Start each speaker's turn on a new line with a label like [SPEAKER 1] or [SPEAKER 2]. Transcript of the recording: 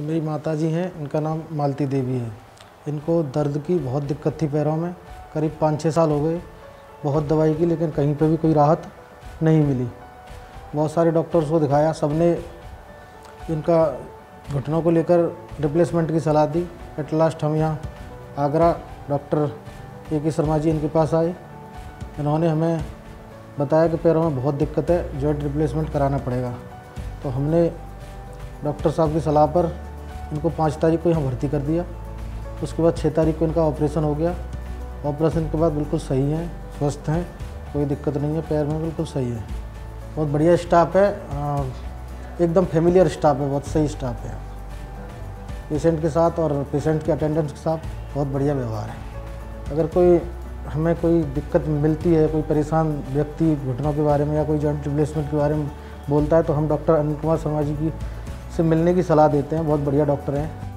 [SPEAKER 1] मेरी माता जी हैं, इनका नाम मालती देवी है। इनको दर्द की बहुत दिक्कत थी पैरों में, करीब पाँच छः साल हो गए। बहुत दवाई की, लेकिन कहीं पे भी कोई राहत नहीं मिली। बहुत सारे डॉक्टर्स को दिखाया सबने इनका घुटनों को लेकर रिप्लेसमेंट की सलाह दी। एट लास्ट हम यहाँ आगरा डॉक्टर ए के शर्मा जी इनके पास आए। इन्होंने हमें बताया कि पैरों में बहुत दिक्कत है जॉइंट रिप्लेसमेंट कराना पड़ेगा। तो हमने डॉक्टर साहब की सलाह पर इनको पाँच तारीख को यहाँ भर्ती कर दिया। उसके बाद छः तारीख को इनका ऑपरेशन हो गया। ऑपरेशन के बाद बिल्कुल सही हैं, स्वस्थ हैं, कोई दिक्कत नहीं है, पैर में बिल्कुल सही है। बहुत बढ़िया स्टाफ है एकदम फेमिलियर स्टाफ है, बहुत सही स्टाफ है। पेशेंट के साथ और पेशेंट के अटेंडेंस के साथ बहुत बढ़िया व्यवहार है। अगर कोई, हमें कोई दिक्कत मिलती है, कोई परेशान व्यक्ति घुटनों के बारे में या कोई जॉइंट रिप्लेसमेंट के बारे में बोलता है तो हम डॉक्टर अनिल कुमार शर्मा जी की से मिलने की सलाह देते हैं बहुत बढ़िया डॉक्टर हैं।